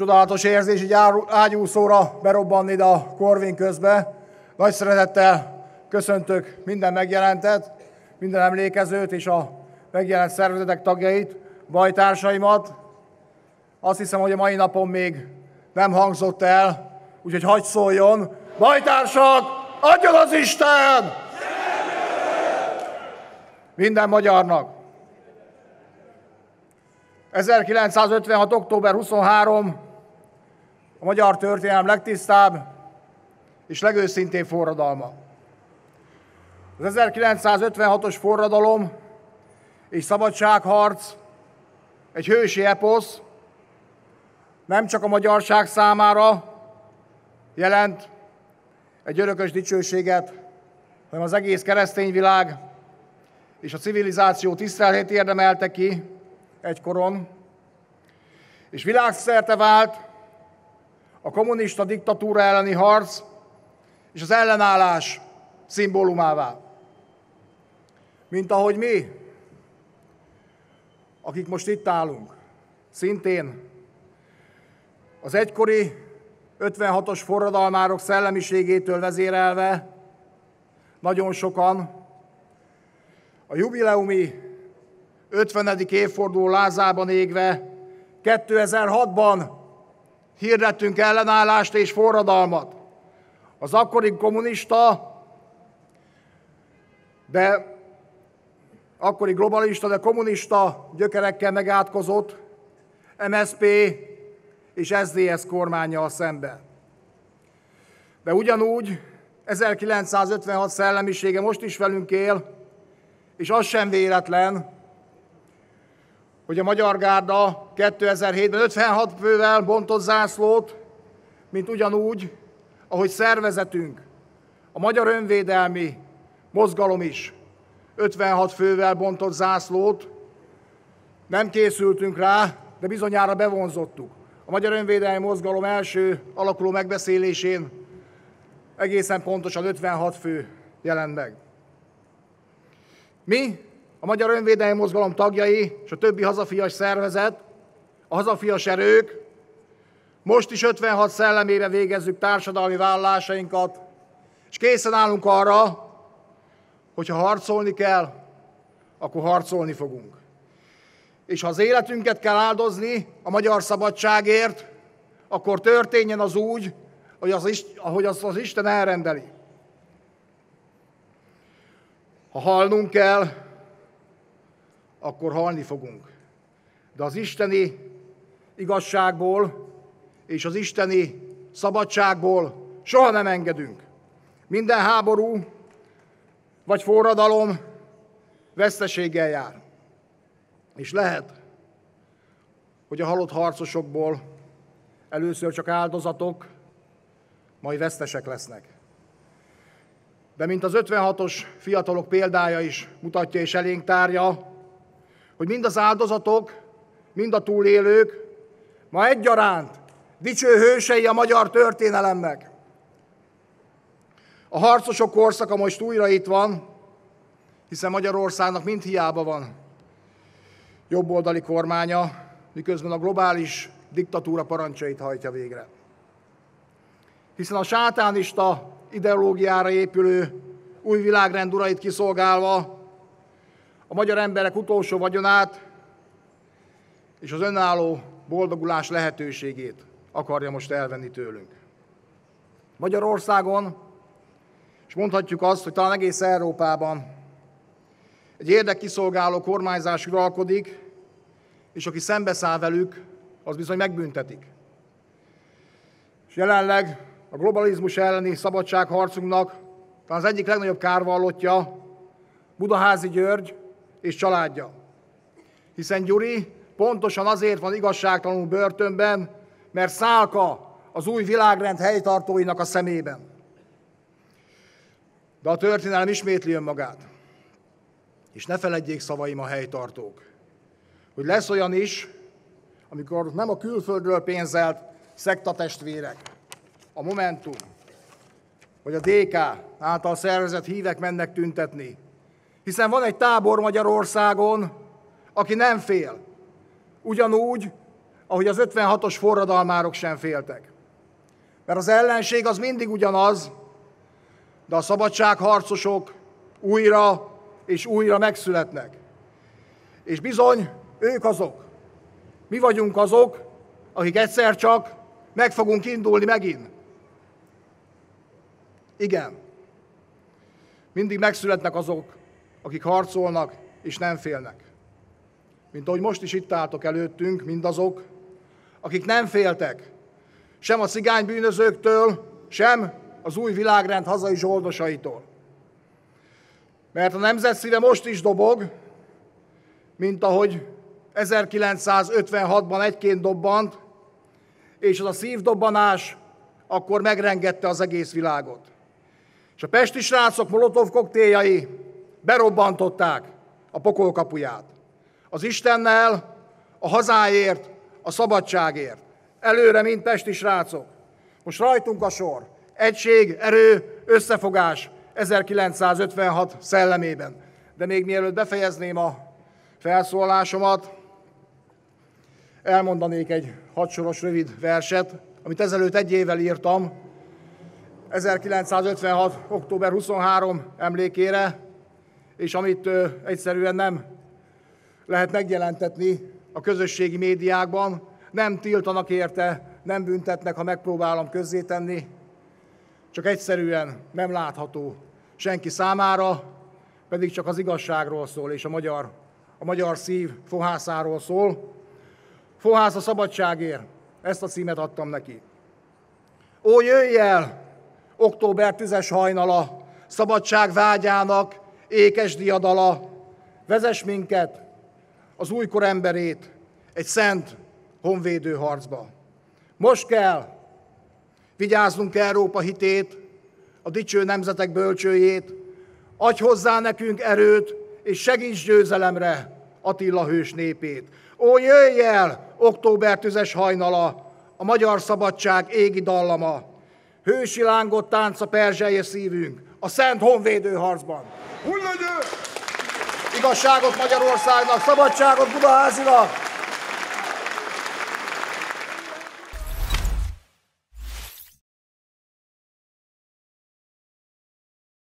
Csodálatos érzés így ágyúszóra berobbanni ide a korvin közbe. Nagy szeretettel köszöntök minden megjelentet, minden emlékezőt és a megjelent szervezetek tagjait, bajtársaimat. Azt hiszem, hogy a mai napon még nem hangzott el, úgyhogy hagy szóljon. Bajtársak, adjon az Isten! Minden magyarnak! 1956. október 23 a magyar történelem legtisztább és legőszintébb forradalma. Az 1956-os forradalom és szabadságharc egy hősi eposz, nem csak a magyarság számára jelent egy örökös dicsőséget, hanem az egész keresztény világ és a civilizáció tisztelhét érdemelte ki egykoron, és világszerte vált a kommunista diktatúra elleni harc és az ellenállás szimbólumává. Mint ahogy mi, akik most itt állunk, szintén az egykori 56-os forradalmárok szellemiségétől vezérelve nagyon sokan a jubileumi 50. évforduló lázában égve 2006-ban hirdettünk ellenállást és forradalmat. Az akkori kommunista, de akkori globalista, de kommunista gyökerekkel megátkozott MSP és SZDSZ kormányjal szemben. De ugyanúgy 1956 szellemisége most is velünk él, és az sem véletlen, hogy a Magyar Gárda 2007-ben 56 fővel bontott zászlót, mint ugyanúgy, ahogy szervezetünk, a Magyar Önvédelmi Mozgalom is 56 fővel bontott zászlót, nem készültünk rá, de bizonyára bevonzottuk. A Magyar Önvédelmi Mozgalom első alakuló megbeszélésén egészen pontosan 56 fő jelent meg. Mi, a Magyar Önvédelmi Mozgalom tagjai és a többi hazafias szervezet, a hazafias erők, most is 56 szellemére végezzük társadalmi vállalásainkat, és készen állunk arra, hogyha harcolni kell, akkor harcolni fogunk. És ha az életünket kell áldozni a magyar szabadságért, akkor történjen az úgy, hogy az, ahogy az, az Isten elrendeli. Ha halnunk kell, akkor halni fogunk. De az isteni igazságból és az isteni szabadságból soha nem engedünk. Minden háború vagy forradalom veszteséggel jár. És lehet, hogy a halott harcosokból először csak áldozatok, majd vesztesek lesznek. De mint az 56-os fiatalok példája is mutatja és elénk tárja, hogy mind az áldozatok, mind a túlélők ma egyaránt dicső hősei a magyar történelemnek. A harcosok korszaka most újra itt van, hiszen Magyarországnak mind hiába van jobboldali kormánya, miközben a globális diktatúra parancsait hajtja végre. Hiszen a sátánista ideológiára épülő új világrend urait kiszolgálva a magyar emberek utolsó vagyonát és az önálló boldogulás lehetőségét akarja most elvenni tőlünk. Magyarországon, és mondhatjuk azt, hogy talán egész Európában egy érdekkiszolgáló kormányzás uralkodik, és aki szembeszáll velük, az bizony megbüntetik. És jelenleg a globalizmus elleni szabadságharcunknak talán az egyik legnagyobb kárvallottja Budaházi György és családja. Hiszen Gyuri pontosan azért van igazságtalanul börtönben, mert szálka az új világrend helytartóinak a szemében. De a történelem ismétli önmagát. És ne feledjék szavaim a helytartók, hogy lesz olyan is, amikor nem a külföldről pénzelt szektatestvérek, a Momentum, vagy a DK által szervezett hívek mennek tüntetni. Hiszen van egy tábor Magyarországon, aki nem fél. Ugyanúgy, ahogy az 56-os forradalmárok sem féltek. Mert az ellenség az mindig ugyanaz, de a szabadságharcosok újra és újra megszületnek. És bizony, ők azok. Mi vagyunk azok, akik egyszer csak meg fogunk indulni megint. Igen. Mindig megszületnek azok, akik harcolnak és nem félnek. Mint ahogy most is itt álltok előttünk, mindazok, akik nem féltek sem a cigány bűnözőktől, sem az új világrend hazai zsoldosaitól. Mert a nemzet szíve most is dobog, mint ahogy 1956-ban egyként dobbant, és az a szívdobbanás akkor megrengette az egész világot. És a pesti srácok molotov koktéljai berobbantották a pokol kapuját. Az Istennel, a hazáért, a szabadságért. Előre, mint pesti srácok. Most rajtunk a sor. Egység, erő, összefogás 1956 szellemében. De még mielőtt befejezném a felszólalásomat, elmondanék egy hadsoros rövid verset, amit ezelőtt egy évvel írtam, 1956. október 23 emlékére, és amit egyszerűen nem lehet megjelentetni a közösségi médiákban, nem tiltanak érte, nem büntetnek, ha megpróbálom közzétenni, csak egyszerűen nem látható senki számára, pedig csak az igazságról szól, és a magyar, a magyar szív fohászáról szól. Fohász a szabadságért, ezt a címet adtam neki. Ó, jöjj el, október tüzes hajnala, szabadság vágyának, ékes diadala, vezess minket, az újkor emberét, egy szent honvédő harcba. Most kell vigyáznunk Európa hitét, a dicső nemzetek bölcsőjét, adj hozzá nekünk erőt, és segíts győzelemre Attila hős népét. Ó, jöjj el, október tüzes hajnala, a magyar szabadság égi dallama. Hősi lángot tánc a perzselje szívünk, a Szent Honvédő harcban. Igazságot Magyarországnak, szabadságot Budaházinak!